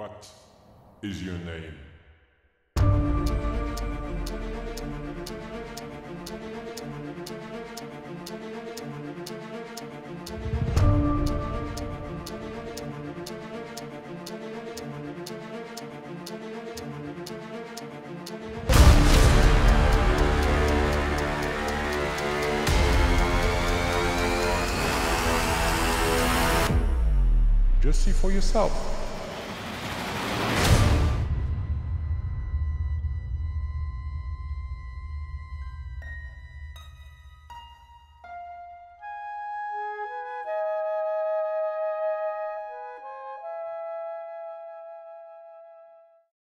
What is your name? Just see for yourself.